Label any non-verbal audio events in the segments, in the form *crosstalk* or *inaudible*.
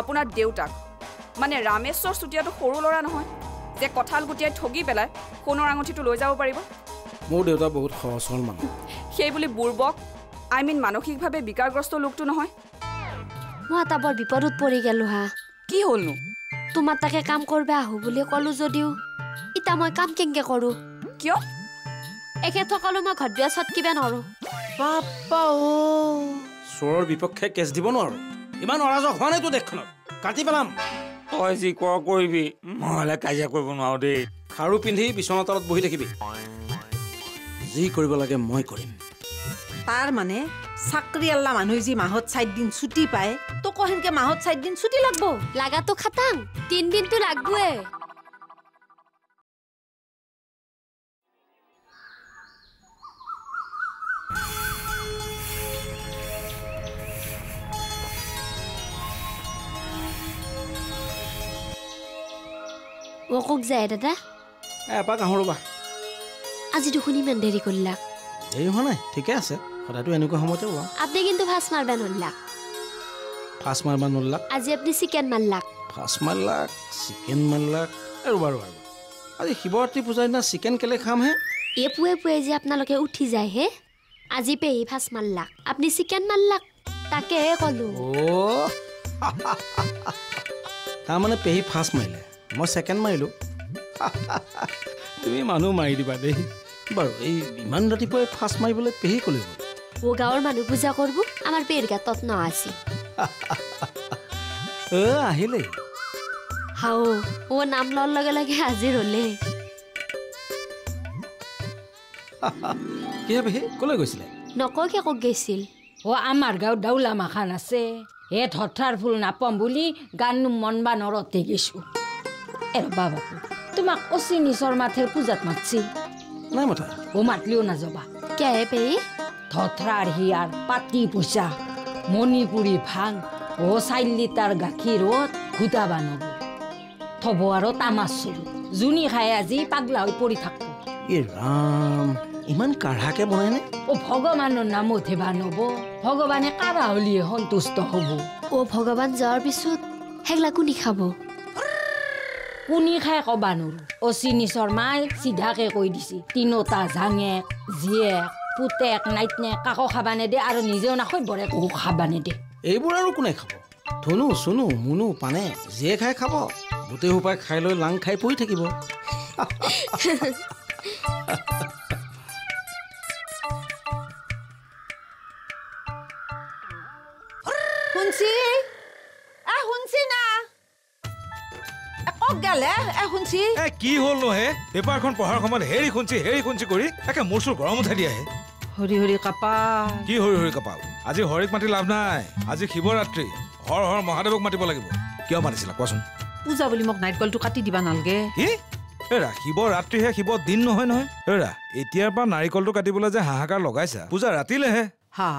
আপোনাৰ দেউতাক। মানে ৰামেশ্বৰ চুতীয়াটো সৰু ল'ৰা নহয় যে কঁঠাল গুটিয়াই ঠগি পেলাই সোণৰ আঙুঠিটো লৈ যাব পাৰিব। মোৰ দেউতা বহুত সহজ সৰল মানুহ। সেই বুলি বুৰ্বক আই মিন মানসিকভাৱে বিকাৰগ্ৰস্ত লোকটো নহয়। মই এটা বৰ বিপদত পৰি গেলো হা। কি হ'লনো? তোমাৰ তাকে কাম কৰিব আহো বুলি ক'লো যদিও ইতা মই কাম কেনেকে কৰো? কিয়? এখেতসকলো মই ঘৰত বিয়া চটকিব নোৱাৰো। চোৰৰ বিপক্ষে কেছ দিব নোৱাৰো। ইমান অৰাজক হোৱা নাইতো দেশখনত। কাটি পেলাম। তই যি কৰ কৰিবি মই হ'লে কাজিয়া কৰিব নোৱাৰো দেই। খাৰু পিন্ধি বিচনা তলত বহি থাকিবি। যি কৰিব লাগে মই কৰিম। তাৰ মানে চাকৰিয়াল্লা মানুহে যি মাহত চাৰিদিন ছুটি পায় তোকো সেনকে মাহত চাৰিদিন ছুটি লাগব। লাগাতো খাটাং তিনদিনটো লাগবয়ে অকক যায় দাদা এপাক আহোঁ ৰ'বা। আজি দেখোন ইমান দেৰি কৰিলাক দেৰি হোৱা নাই ঠিকে আছে। সদায়তো এনেকুৱা সময়তে ওলাওঁ আপুনি কিন্তু ফাৰ্ষ্ট মাৰবা নল্লাক ফাৰ্ষ্ট মাৰবা নলাক? আজি আপুনি চিকেন মাৰলাক। ফাৰ্ষ্ট মাৰিলাক চিকেন মাৰিলাক। ৰ'বা ৰ'বা ৰ'বা। আজি শিৱৰাত্ৰি পূজাৰ দিনা চিকেন কেলে খামহে এই পুৱে পুৱে যে আপোনালোকে উঠি যায় হে। আজি পেহী ফাৰ্ষ্ট মাৰলাক। আপুনি চিকেন মাৰলাক তাকেহে ক'লো। অ' তাৰমানে পেহী ফাৰ্ষ্ট মাৰিলে। মই ছেকেণ্ড মাৰিলোঁ। তুমি মানুহ মাৰি দিবা দেই। বাৰু এই ইমান ৰাতিপুৱাই ফাৰ্ষ্ট মাৰিবলৈ পেহী ক'লৈ গ'ল? ও গাঁৱৰ মানুহ পূজা কৰিব আমাৰ পেহীৰ গাতত ন আছে। অ' আহিলেই হাও ও নাম লোৱাৰ লগে লগে হাজিৰ হ'লে। কিহে পেহী ক'লৈ গৈছিলে? নকৌকে কক গৈছিল? অ আমাৰ গাঁৱত দাউলা মাখান আছে। হে থৰথাৰ ফুল নাপাম বুলি গান মন বা নৰতে গেছো। এ বাপু তোমাক অচিনি শৰ্মাথেৰ পূজাত মাতছি। নাই মতা। অ মাতলিও নাযাবা। কিয় পেহী? থথৰাৰ হিয়াৰ পাতি পইচা মণিপুৰী ভাং অ চাৰি লিটাৰ গাখীৰত ঘোটা বানব। থব আৰু তামাচ চৰু যোনি খাই আজি পাগলা হৈ পৰি থাকিব। এই ৰাম ইমান কাঢ়াকে বনাইনে? অ ভগৱানৰ নামতহে বানব। ভগৱানে কাৰা হলিয়ে সন্তুষ্ট হ'ব। অ ভগৱান যোৱাৰ পিছত সেইগিলা কোনি খাব? কোনি খাই কবা নোৱাৰো অচিনি শৰ্মাই চিধাকে কৈ দিছে তিনিওটা জাঙেক জীয়েক পুতেক নাইটনেক কাকো খাবা নেদে আৰু নিজেও নাখায় বৰে কাকো খাবা নেদে। এইবোৰ আৰু কোনে খাব? ধনু চুনু মুনু পানে যিয়ে খাই খাব গোটেই সোপাই খাই লৈ লাং খাই পৰি থাকিব। শুনছি এ কক গেলে এ শুনছি এ কি হ'ল নো হে? পেপাৰখন পঢ়াৰ সময়ত হেৰি খুঞ্চি হেৰি খুঞ্চি কৰি একে মোৰ চোৰ গৰম উঠাই দিয়ে হে। হৰি হৰি কাপা কি হৰি হৰি কপাল? আজি হৰিক মাতি লাভ নাই। আজি শিৱৰাত্ৰি। হৰ হৰ মহাদেৱক মাতিব লাগিব। কিয় মাতিছিলা? কোৱাচোন। পূজা বুলি মোক নাইট কলটো কাটি দিবা নালগে। কি? এৰা শিৱৰাত্ৰিহে শিৱ দিন নহয় নহয়। এৰা এতিয়াৰ পৰা নাৰিকলটো কাটিবলৈ যে হাহাকাৰ লগাইছা পূজা ৰাতিলেহে। হা।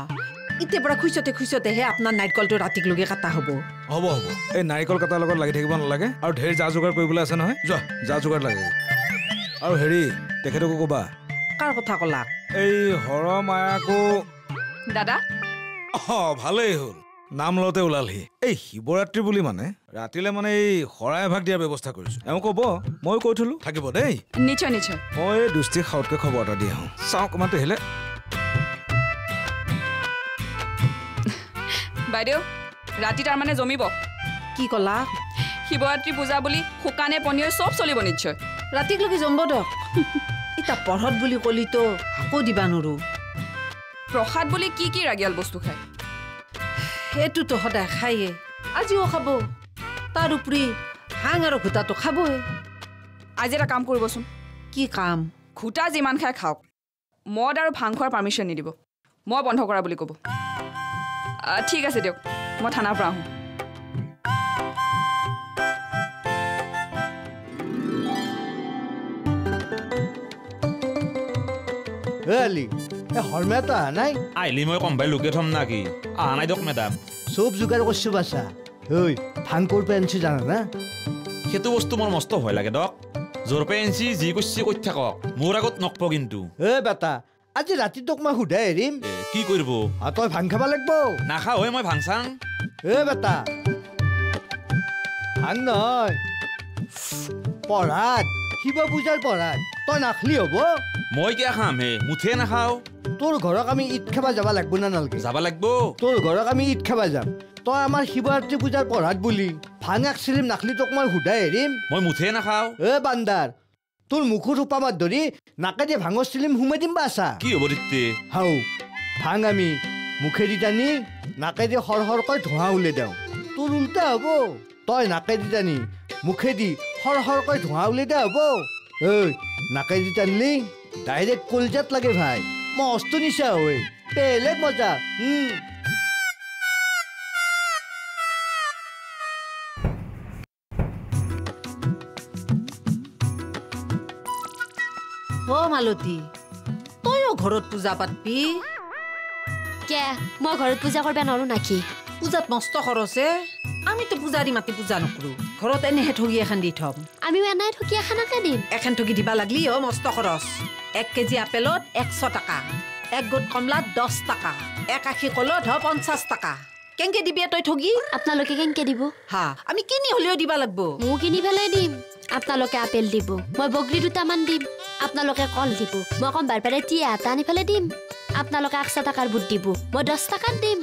এতিয়াৰ পৰা খুচতে খুচতেহে আপোনাৰ নাইট কলটো ৰাতিক লগে কাটা হ'ব। হ'ব হ'ব। এই নাৰিকল কটাৰ লগত লাগি থাকিব নালাগে। আৰু ঢেৰ যা যোগাৰ কৰিবলৈ আছে নহয়। যোৱা যা যোগাৰ লাগে। আৰু হেৰি তেখেতকো ক'বা। কাৰ কথা কলাক এই হৰ মায়াকো দাদা? অঁ ভালেই হ'ল। নাম লওঁতে ওলালহি। এই শিৱৰাত্ৰি বুলি মানে ৰাতিলে মানে এই শৰাই এভাগ দিয়াৰ ব্যৱস্থা কৰিছো। এওঁ ক'ব ময়ো কৈ থলো। থাকিব দেই। নিশ্চয় নিশ্চয়। মই দুষ্টি সাউতকৈ খবৰ এটা দি আহোঁ চাওঁ অকণমান তেহিলে বাইদেউ ৰাতি তাৰমানে জমিব। কি কলা? শিৱৰাত্ৰি পূজা বুলি শুকানে পনীয়ে চব চলিব নিশ্চয়। ৰাতিক লগি জমব দক। ইতা পঢ়ত বুলি কলিতো আকৌ দিবা নৰো। প্ৰসাদ বুলি কি কি ৰাগিয়াল বস্তু খায়? সেইটোতো সদায় খায়ে। আজিও খাব। তাৰ উপৰি হাং আৰু ঘোটাটো খাবই। আজি এটা কাম কৰিবচোন। কি কাম? ঘোটা যিমান খাই খাওক মদ আৰু ভাং খোৱাৰ পাৰ্মিশ্যন নিদিব। মই বন্ধ কৰা বুলি ক'ব। ঠিক আছে দিয়ক মই থানাৰ পৰা আহোঁ। এ আলি এ হৰমেটা অহা নাই? আহিলি মই কম ভাই লোকে থম না কি অহা নাই দিয়ক মেডাম চব যোগাৰ কৰিছো বাছা। ঐ ভাং কৰপে আনিছো জানা না? সেইটো বস্তু মোৰ মস্ত ভয় লাগে দক। য'ৰ পৰা আনছি যি কৰিছে কৈ থাকক মোৰ আগত নকব কিন্তু। এ বেটা আজি ৰাতি তোক মই সোধাই এৰিম। কি কৰিব আ তই ভাং খাব লাগিব। নাখাওঁ হয় মই ভাং চাং এ বেটা। ভাং নহয়। পঢ়াত শিৱ পূজাৰ পঢ়াত তই নাখলি হ'ব? মই কিয় খাম হে? মুঠে নাখাওঁ। তোৰ ঘৰক আমি ঈদ খাব যাব লাগব না নালগে? যাব লাগব। তোৰ ঘৰক আমি ঈদ খাব যাম। তই আমাৰ শিৱৰাত্ৰি পূজাৰ পঢ়াত বুলি ভাং এক চিলিম নাখলি তোক মই সোধাই এৰিম। মই মুঠে নাখাওঁ। এ বান্দাৰ তোৰ মুখৰ সোপামাত ধৰি নাকেদি ভাঙৰ চিলিম সোমাই দিম বাছা কি হ'ব তিতে হাও ভাং আমি মুখেদি টানি নাকেদি সৰ সৰকৈ ধোঁৱা উলিয়াই দিওঁ। তোৰ উল্টা হ'ব। তই নাকেদি টানি মুখেদি সৰ সৰকৈ ধোঁৱা উলিয়াই দিয়া হ'ব। ঐ নাকেদি টানলি ডাইৰেক্ট কলজাত লাগে ভাই। মস্ত নিচা হয় বেলেগ মজা। অ মালতী তইও ঘৰত পূজা পাতবি? কে মই ঘৰত পূজা কৰিব নোৱাৰো নাকি? পূজাত মস্ত খৰচে আমিতো পূজাৰী মাতি পূজা নকৰো। ঘৰত এনেহে ঠগি এখন দি থম। আমিও এনাই ঠকি এখানাকে দিম। এখন ঠগি দিবা লাগলি অ মস্ত খৰচ। এক কেজি আপেলত একশ টকা এক গোট কমলাত দহ টকা এক আশী কলত হ পঞ্চাছ টকা। কেনেকে দিবি তই ঠগি? আপোনালোকে কেনেকে দিব? হা আমি কিনি হলেও দিবা লাগব। ময়ো কিনি পেলাই দিম। আপোনালোকে আপেল দিব মই বগৰী দুটামান দিম। আপোনালোকে কল দিব মই কম বাৰপাৰে টিয়া এটা আনি পেলাই দিম। আপোনালোকে একশ টকাৰ বুট দিব। মই দহ টকাত দিম।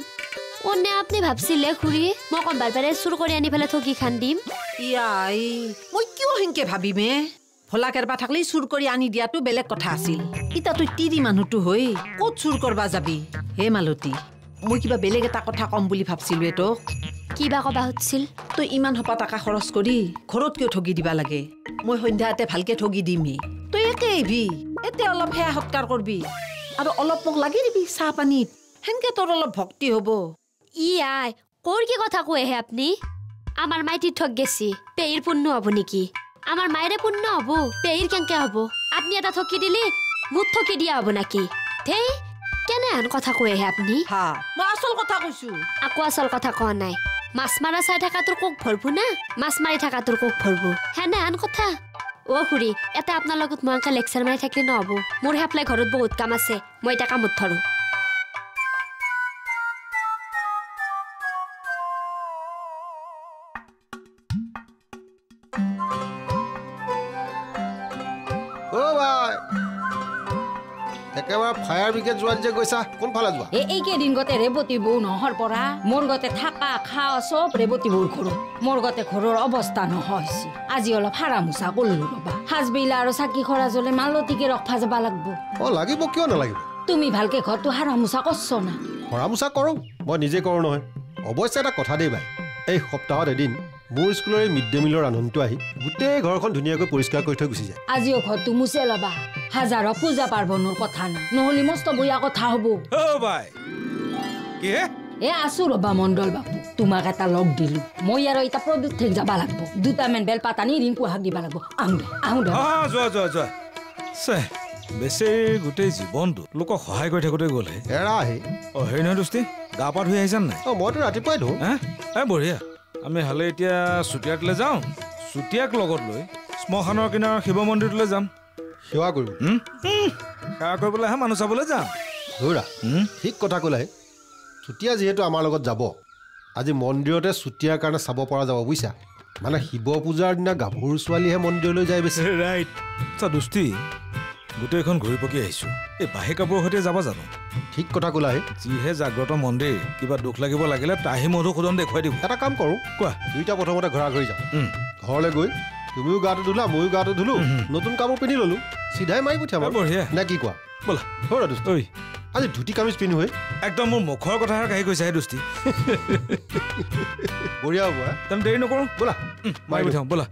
অনে আপুনি ভাবছিলে খুৰী মই কম বাৰপাৰে চুৰ কৰি আনি পেলাই ঠগি খান দিম। ইয়াই মই কিয় সেনকে ভাবিমে ভলা কেৰবা থাকলি চুৰ কৰি আনি দিয়াটো বেলেগ কথা আছিল। ইতা তই তিৰি মানুহটো হৈ ক'ত চুৰ কৰবা যাবি? হে মালতী মই কিবা বেলেগ এটা কথা ক'ম বুলি ভাবছিলো তোক। কিবা কবা সুধিছিল? তই ইমান সোপা টকা খৰচ কৰি ঘৰত কিয় ঠগি দিবা লাগে? মই সন্ধ্যাতে ভালকে ঠগি দিমহি। তই একে আহিবি এতে অলপ সেয়া সৎকাৰ কৰবি। আৰু অলপ মোক লাগি দিবি চাহ পানীত। সেনকে তোৰ অলপ ভক্তি হ'ব। ই আই কৰ কি কথা কৈহে আপুনি? আমাৰ মাই তীৰ্থক গেছি পেহীৰ পুণ্য হ'ব নেকি? আমাৰ মায়েৰে পুণ্য হ'ব পেহীৰ কেনেকে হ'ব? আপুনি এটা ঠকি দিলি মোক ঠকি দিয়া হ'ব নেকি? ধেই কেনেহেন কথা কৈহে আপুনি? হা মই আচল কথা কৈছো। আকৌ আচল কথা কোৱা নাই। মাছ মাৰা চাই থকাটোৰ কোক ভৰবো না? মাছ মাৰি থকাটোৰ কোক ভৰবো সেনেহেন কথা। অ' খুৰী এটা আপোনাৰ লগত মই এনেকে লেকচাৰ মাৰি থাকিলে নহ'ব মোৰ হেপলাই ঘৰত বহুত কাম আছে মই এতিয়া কামত ধৰোঁ। একেবাৰে ফায়াৰ ব্ৰিগেড যোৱাত যে গৈছা কোনফালে যোৱা? এ এইকেইদিন গতে ৰেৱতী বৌ নহৰ পৰা মোৰ গতে থাকা খা চব ৰেৱতী বৌৰ ঘৰত মোৰ গতে ঘৰৰ অৱস্থা নহয় আজি অলপ হাৰা মোচা কৰিলো ৰবা। সাজবিলা আৰু চাকি খৰা জ্বলে মালতীকে ৰখা যাব লাগব। অ লাগিব কিয় নালাগিব? তুমি ভালকে ঘৰটো হাৰা মোচা কৰছ না। সৰা মোচা কৰোঁ মই নিজে কৰোঁ নহয়। অৱশ্যে এটা কথা দেই ভাই এই সপ্তাহত এদিন মোৰ স্কুলৰ এই মিড ডে মিলৰ ৰান্ধনীটো আহি গোটেই ঘৰখন ধুনীয়াকৈ পৰিষ্কাৰ কৰি থৈ গুচি যায়। আজিও ঘৰটো মুচে ল'বা। হাজাৰৰ পূজা পাৰ্বণৰ কথা না নহ'লে মস্ত বয়া কথা হ'ব। এ আছো ৰবা মণ্ডল বাবু তোমাক এটা লগ দিলো। মই আৰু এতিয়া প্ৰদূত ঠেক যাবা লাগব। দুটামান বেল পাত আনি ৰিংকু হাক দিবা লাগব। আহোঁ দে আহোঁ দে যোৱা যোৱা যোৱা। গোটেই জীৱনটো লোকক সহায় কৰি থাকোঁতে গ'লহে এৰা আহি অ হেৰি নহয় দোস্তি গা পা ধুই আহিছানে নাই? অ মইতো ৰাতিপুৱাই ধুওঁ। হে? এ বঢ়িয়া। আমি হালে এতিয়া চুতীয়াটোলৈ যাওঁ। চুতীয়াক লগত লৈ শ্মশানৰ কিনাৰৰ শিৱ মন্দিৰটোলৈ যাম। সেৱা? হুম, সেৱা কৰিবলৈহে মানুহ চাবলৈ যাম। ধৰা? ঠিক কথা ক'লাই চুতীয়া যিহেতু আমাৰ লগত যাব আজি মন্দিৰতে চুতীয়াৰ কাৰণে চাব পৰা যাব বুজিছা মানে শিৱ পূজাৰ দিনা গাভৰু ছোৱালীহে মন্দিৰলৈ যায় বেছি। ৰাইট আচ্ছা দোস্তি গোটেইখন ঘূৰি পকি আহিছোঁ। এই বাঁহী কাপোৰৰ সৈতে যাবা জানো? ঠিক কথা ক'লাই যিহে জাগ্ৰত মন্দিৰ কিবা দুখ লাগিব লাগিলে তাহি মধুসূদন দেখুৱাই দিব। এটা কাম কৰোঁ। কোৱা। দুইটা প্ৰথমতে ঘৰা ঘৰি যাওঁ। ঘৰলৈ গৈ তুমিও গাটো ধুলা ময়ো গাটো ধুলো। নতুন কাপোৰ পিন্ধি ল'লো। চিধাই মাৰি আৰু। বঢ়িয়া। নে কি কোৱা? ব'লা। হয় দোস্ত ঐ। আজি ধুতি কামিজ পিন্ধো হে। একদম মোৰ মুখৰ কথাহে কাহি কৈছে হে দোস্তি বঢ়িয়া হ'ব দেৰি নকৰোঁ। ব'লা। মাৰি পঠিয়াওঁ। ব'লা।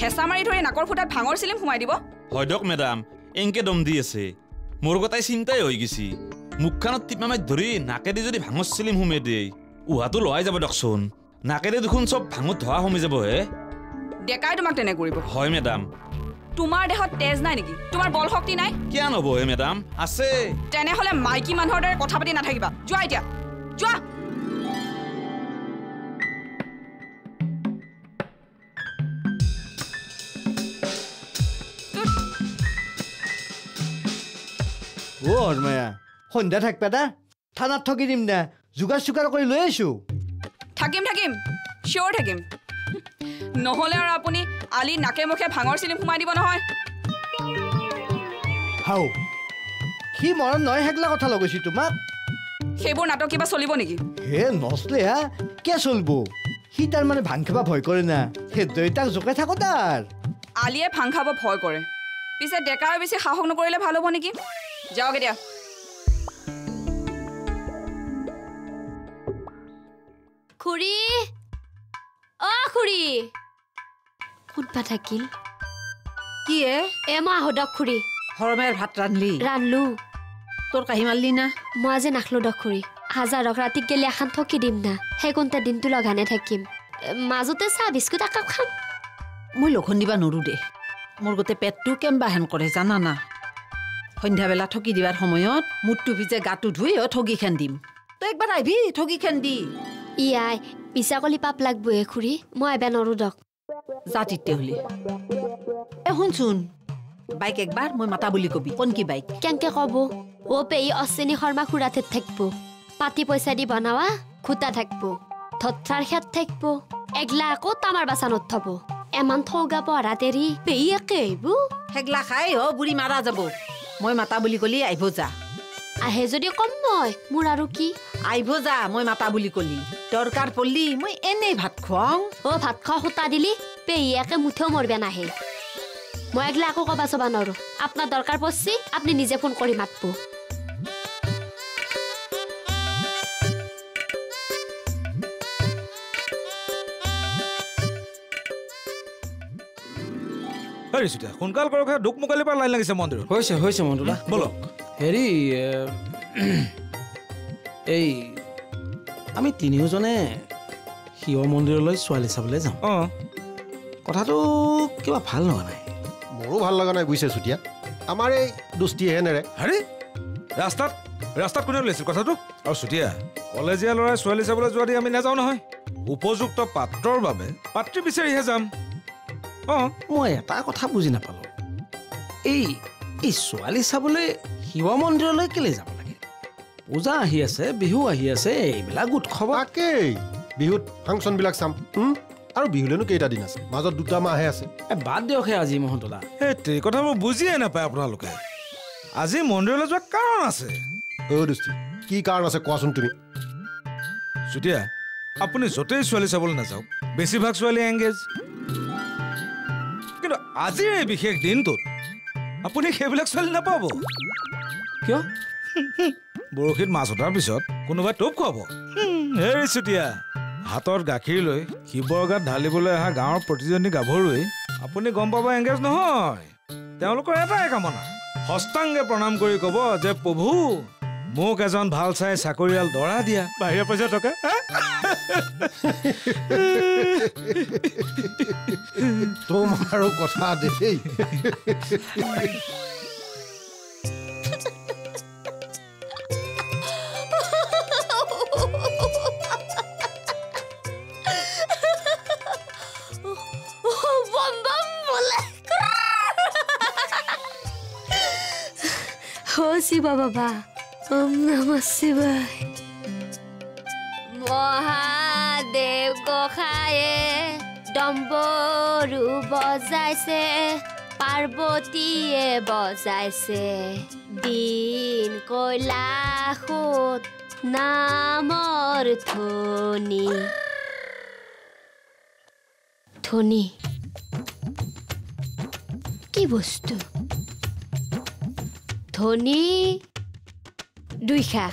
হেঁচা মাৰি ধৰি নাকৰ ফুটাত ভাঙৰ চিলিম সোমাই দিব। হয় দিয়ক মেডাম। এনকে দম দি আছে। মোৰ গতাই চিন্তাই হৈ গৈছি। মুখখনত টিপা মাৰি ধৰি নাকেদি যদি ভাঙৰ চিলিম সোমে দিয়ে উহাটো লৰাই যাব দিয়কচোন। নাকেদি দেখোন চব ভাঙত ধোৱা সোমাই যাব হে। ডেকাই তোমাক তেনে কৰিব। হয় মেডাম। তোমাৰ দেহত তেজ নাই নেকি? তোমাৰ বল শক্তি নাই? কিয় নহ'ব হে মেডাম? আছে। তেনেহলে মাইকী মানুহৰ দৰে কথা পাতি নাথাকিবা। যোৱা এতিয়া। যোৱা! হৰমায়া সন্ধ্যা থাকবা দা থানাত ঠগি দিম দে যোগাৰ চোগাৰ কৰি লৈ আহিছোঁ থাকিম থাকিম। চিয়'ৰ থাকিম। নহ'লে আৰু আপুনি আলি নাকে মুখে ভাঙৰ চিলিম সোমাই দিব নহয়। হাও সি মৰম নহয় সেইগিলা কথা লগাইছি তোমাক। সেইবোৰ নাটক কিবা চলিব নেকি? হে নচলে হা। কে চলব? সি তাৰমানে ভাং খাবা ভয় কৰে না। সেইদৰে তাক জোকাই থাকো তাৰ। আলিয়ে ভাং খাব ভয় কৰে। পিছে ডেকাৰ বেছি সাহস নকৰিলে ভাল হ'ব নেকি? যাওক এতিয়া খুৰী অ খুৰী কোনবা থাকিল কি এ এ মই আহো দক খুৰী হৰমেৰ ভাত ৰান্ধলি ৰান্ধলো তোৰ কাহি মাৰলি না মই আজি নাখলো দক খুৰী হাজাৰক ৰাতি গেলি এখন থকি দিম না সেই কোনটা দিনটো লগানে থাকিম এ, মাজতে চাহ বিস্কুট একাপ খাম মই লঘোণ দিবা নোৱাৰো দে মোৰ গোটেই পেটটো কেম্বা হেন কৰে জানা না সন্ধ্যাবেলা ঠগি দিবাৰ সময়ত মূৰটো ভিজে গাটো ধুই অ ঠগিখন দিম। তই একবাৰ আহিবি ঠগিখন দি। ইয়াই পিছা কলি পাপ লাগবয়ে খুৰী মই এবাৰ নৰো দক। যা তেতিয়াহ'লে। এ শুনচোন বাইক একবাৰ মই মাতা বুলি কবি কণকি বাইক? কেনকে কব? অ পেই অশ্বিনী শৰ্মা খুৰাঠেত থাকিব। পাতি পইচা দি বনাৱা খুটা থাকিব। ধত্ৰাৰ খেত থাকিব। এগলা আকৌ তামাৰ বাচানত থব। এমান থৌগা পঢ়া তেৰি পেই একে আহিব সেগলা খাই অ বুঢ়ী মাৰা যাব। মই মাতা বুলি কলি আহিব যা। আহে যদি কম মই মোৰ আৰু কি? আহিব যা মই মাতা বুলি কলি। দৰকাৰ পৰলি মই এনেই ভাত খুৱাওঁ। অ ভাত খোৱা সূতা দিলি পেহীয়াকে মুঠেও মৰবে নাহে। মই এগলা আকৌ কবা চবা নৰো আপোনাৰ দৰকাৰ পৰছি আপুনি নিজে ফোন কৰি মাতব। হেৰি চুতীয়া সোনকাল কৰক দুখ মুকালিৰ পৰা লাইন লাগিছে মন্দিৰত। হৈছে হৈছে মন্দুলা বলক হেৰি এই আমি তিনিওজনে শিৱ মন্দিৰলৈ ছোৱালী চাবলৈ যাম। অঁ। কথাটো কিবা ভাল লগা নাই। মোৰো ভাল লগা নাই বুজিছে চুতীয়া। আমাৰ এই দুষ্টিয়েহে নেৰে। হেৰি ৰাস্তাত ৰাস্তাত কোনে ওলাইছিল কথাটো? আৰু চুতীয়া কলেজীয়া ল'ৰাই ছোৱালী চাবলৈ যোৱা দি আমি নাযাওঁ নহয়। উপযুক্ত পাত্ৰৰ বাবে পাত্ৰী বিচাৰিহে যাম। অঁ। মই এটা কথা বুজি নাপালোঁ। এই এই ছোৱালী চাবলৈ শিৱ মন্দিৰলৈ কেলৈ যাব লাগে? পূজা আহি আছে বিহু আহি আছে এইবিলাক উৎসৱত। তাকেই বিহুত ফাংচনবিলাক চাম আৰু বিহুলৈনো কেইটা দিন আছে? মাজত দুটা মাহে আছে। এ, বাদ দিয়কহে আজি মহন্তলা এই তেৰি কথাবোৰ বুজিয়ে নাপায় আপোনালোকে। আজি মন্দিৰলৈ যোৱা কাৰণ আছে। অ' দুষ্টি কি কাৰণ আছে কোৱাচোন তুমি? চুতীয়া আপুনি য'তেই ছোৱালী চাবলৈ নাযাওক বেছিভাগ ছোৱালী এংগেজ আজিৰ এই বিশেষ দিনটোত আপুনি সেইবিলাক ছোৱালী নাপাব। কিয়? বৰশীত মাছ উঠাৰ পিছত কোনোবাই টোপ খুৱাব। হেৰি চুতীয়া হাতত গাখীৰ লৈ শিৱৰ গাত ঢালিবলৈ অহা গাঁৱৰ প্ৰতিজনী গাভৰুৱে আপুনি গম পাব এংগেজ নহয়। তেওঁলোকৰ এটাই কামনা হস্তাংগে প্ৰণাম কৰি ক'ব যে প্ৰভু মোক এজন ভাল চাই চাকৰিয়াল দৰা দিয়া। বাহিৰা পইচা টকা হা? তোমাৰো কথা দেই। শিৱ বাবা। ওম নম শিৱায় মহাদেৱ গোসাঁয়ে ডম্বৰু বজাইছে পাৰ্বতীয়ে বজাইছে দিন কৈলাসত নামৰ ধ্বনি ধ্বনি কি বস্তু ধনী দুইশা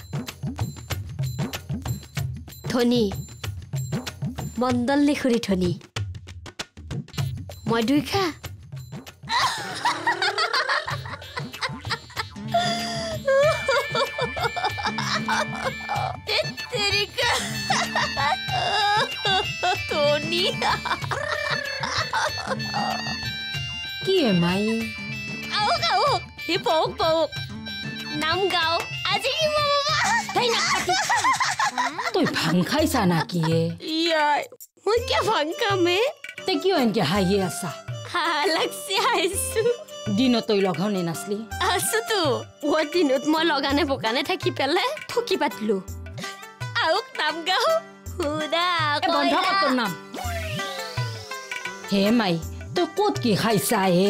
ধনী। মণ্ডল লিখুৰী ধনী। মই দুইশা ধনী। কি হে মাই? আও গাও হি পৌক পৌক নাম গাও। আজি কি বাবা তাই নাকাটি তই ভাং খাইছা নাকি হে ইয়াই মই কিয় ভাংকামে তই কিয় এনেকে হাঁহি আছা হা লাগছি হাইছো দিনত তই লগাওনে নাচলি আছোতো বহুত দিনত মই লগানে বগানে থাকি পেলাই ঠকি পাতলো আহক নাম গাওঁ সুদা এ বন্ধ কৰ তোৰ নাম হে মাই তই ক'ত কি খাইছা হে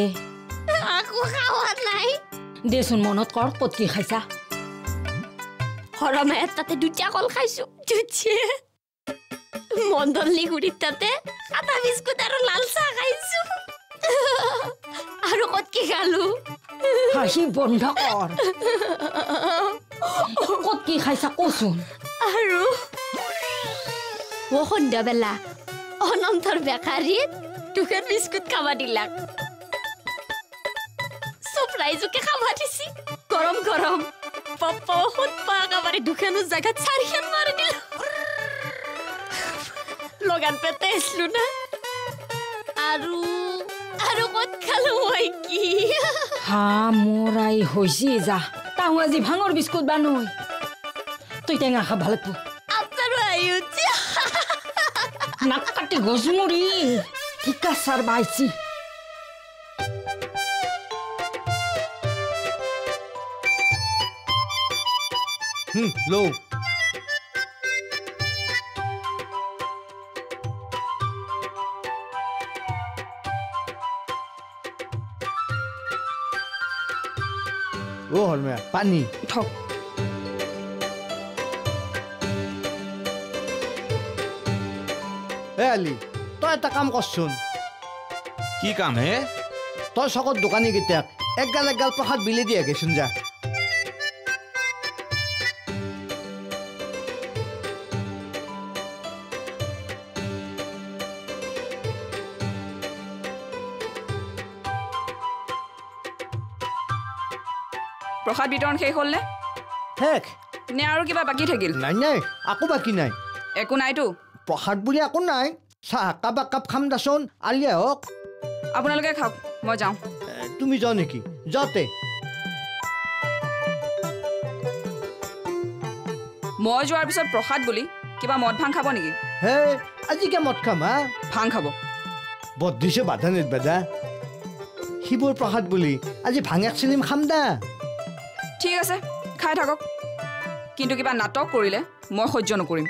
আকৌ খাৱা নাই দেচোন মনত কৰ ক'ত কি খাইছা সৰমায়াত তাতে দুটা কল খাইছো দুটিয়ে মণ্ডলী গুৰিত তাতে কাটা বিস্কুট আৰু লাল চাহ খাইছো আৰু ক'ত কি খালো হাঁহি বন্ধ কৰ ক'ত কি খাইছা কচোন আৰু অ সন্ধিয়াবেলা অনন্তৰ বেকাৰীত দুখন বিস্কুট খাবা দিলাক চব ৰাইজকে খাবা দিছি গৰম গৰম পাপ্পা সুধপা একেবাৰে দুখনো জেগাত চাৰিখন মাৰি দিল লগান পেটে আছিলো না আৰু আৰু ক'ত খালো মই কি হা মোৰ আই হৈছে যা তাহো আজি ভাঙৰ বিস্কুট বানৈ তই টেঙা খাব ভাল লাগব আপোনাৰো আহি উঠি নাক কাটি গজমুৰি ঠিকা চাৰ বাইছি হুম লওঁ অ' হৰমীয়া পানী। থক এ আলি তই এটা কাম কৰচোন। কি কাম হে? তই চকত দোকানী কেইটাক একগাল একগাল প্ৰসাদ বিলি দিয়ে গেচোন যা। প্ৰসাদ বিতৰণ শেষ হ'লনে? শেষ। নে আৰু কিবা বাকী থাকিল? নাই নাই আকৌ বাকী নাই। একো নাইতো। প্ৰসাদ বুলি একো নাই। চাহ একাপ একাপ খাম দাচোন আলি আহক আপোনালোকে খাওক মই যাওঁ। তুমি যাওঁ নেকি? যাওঁতে। মই যোৱাৰ পিছত প্ৰসাদ বুলি কিবা মদ ভাং খাব নেকি? হে আজি কে মদ খাম হা? ভাং খাব। বদ্ধিছে বাধা নিৰ্বাদা শিৱৰ প্ৰসাদ বুলি আজি ভাঙেক চিলিম খাম দা। ঠিক আছে খাই থাকক। কিন্তু কিবা নাটক কৰিলে মই সহ্য নকৰিম।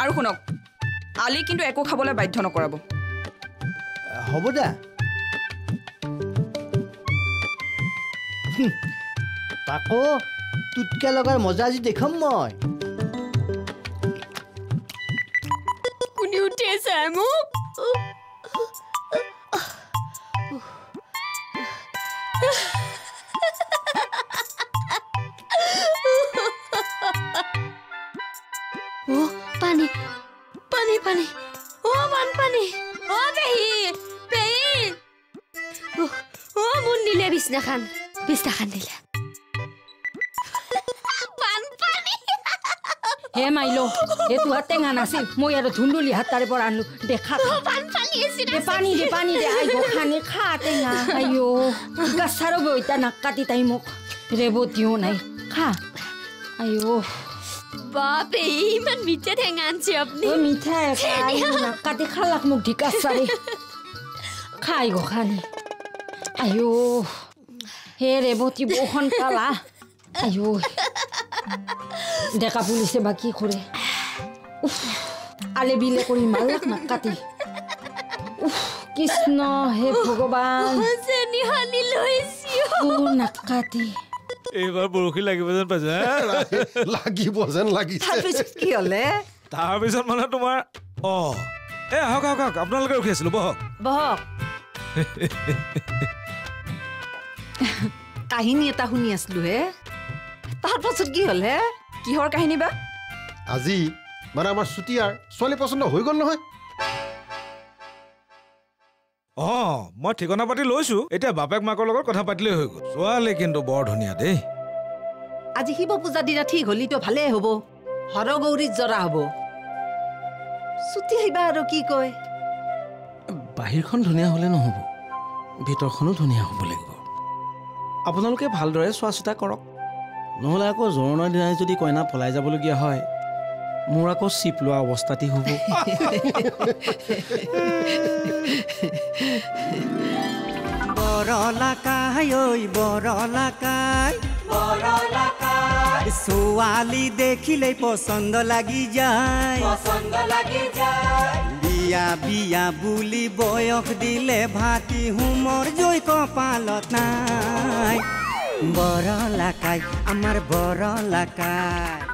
আৰু শুনক আলি কিন্তু একো খাবলৈ বাধ্য নকৰাব। হ'ব দা। তাকো তোতকে লগাৰ মজা আজি দেখাম মই। কোনে উঠি আছে মোক? নিলে বিছনাখান বিছনাখান দিলে বানপানী হে মাইলো হে তোহাৰ টেঙা নাছিল মই আৰু ধুন্দুলি হাত তাৰে পৰা আনলো দেখা খা। বানপানী আছিল দে পানী দে পানী দে আইব খানি খা টেঙা আইঅ গাছাৰো বৈতা নাক কাটি তাই মোক ৰেৱতীও নাই খা আইঅ বাপে ইমান মিঠা টেঙা আনছে আপুনি ঐ মিঠাই খাই নাক কাটি খালাক মোক ঢিকাচাৰি খাই গো খানি আইঅ হে পালা। ডেকা পুলিচে বা কি কৰে উফ, আলে বিলে কৰি মাৰলাক নাক কাটি। উফ, কৃষ্ণ হে ভগৱান চেনি সানি লৈছো ও নাক কাটি। এইবাৰ বৰশী লাগিব যেন পাইছে? লাগিব যেন লাগিছে। তাৰপিছত কি হ'লে? তাৰপিছত মানে তোমাৰ অ। এ আহক আহক আহক আপোনালোকে ৰখি আছিলো বহক। বহক। *laughs* কাহিনী এটা শুনি আছিলো হে। তাৰ পাছত কি হ'ল হে? কিহৰ কাহিনী বা? আজি মানে আমাৰ চুতীয়াৰ ছোৱালী পচন্দ হৈ গ'ল নহয়। অ মই ঠিকনা পাতি লৈছো। এতিয়া বাপেক মাকৰ লগত কথা পাতিলেই হৈ গ'ল। ছোৱালী কিন্তু বৰ ধুনীয়া দেই। আজি শিৱ পূজাৰ দিনা ঠিক হ'লিতো ভালেই হ'ব। হৰগৌৰীত জৰা হ'ব। ছুটি আহিবা আৰু কি কয়? বাহিৰখন ধুনীয়া হ'লে নহ'ব। ভিতৰখনো ধুনীয়া হ'ব লাগিব। আপোনালোকে ভালদৰে চোৱা চিতা কৰক। নহ'লে আকৌ জোৰোণৰ দিনাই যদি কইনা পলাই যাবলগীয়া হয় মোৰ আকৌ চিপ লোৱা অৱস্থাতি হ'ব। ব বৰলাকাই ঐ বৰলাকাই ছোৱালী দেখিলেই পচন্দ লাগি যায়। বিয়া বিয়া বুলি বয়স দিলে ভাতি হোমৰ জৈ কপালত নাই। বৰলাকাই আমাৰ বৰলাকাই।